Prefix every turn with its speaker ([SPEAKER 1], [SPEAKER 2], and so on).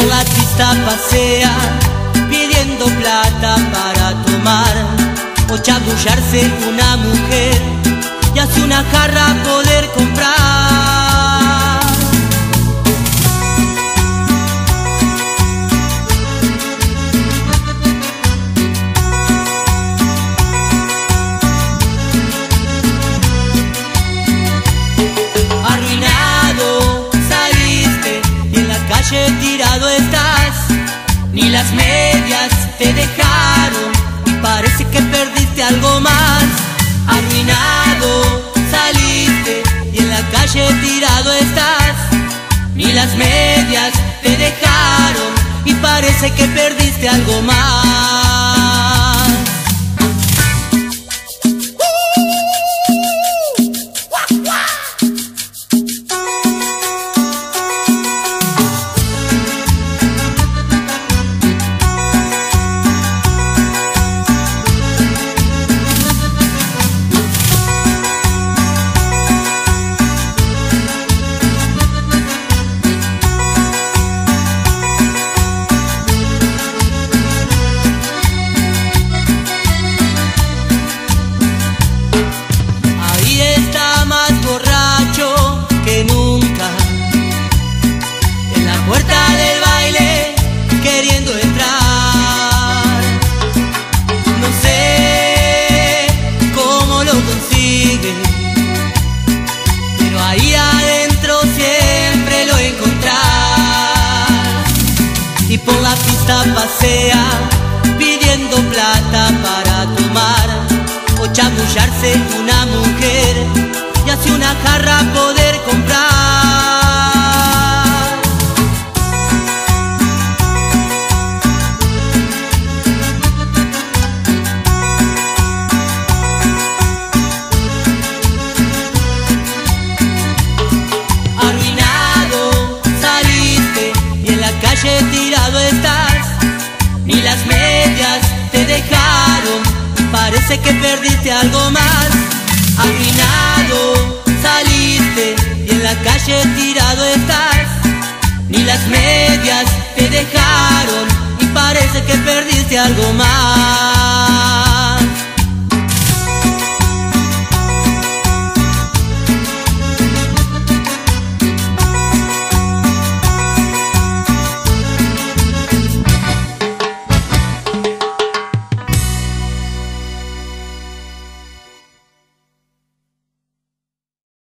[SPEAKER 1] por la pista pasea pidiendo plata para tomar o chabullarse una mujer y hace una jarra poder comprar. Ni las medias te dejaron y parece que perdiste algo más. Arruinado saliste y en la calle tirado estás, ni las medias te dejaron y parece que perdiste algo más. Pasea pidiendo plata para tomar o chamullarse una mujer y así una jarra poder te dejaron, parece que perdiste algo más. Arruinado saliste y en la calle tirado estás, ni las medias te dejaron y parece que perdiste algo más.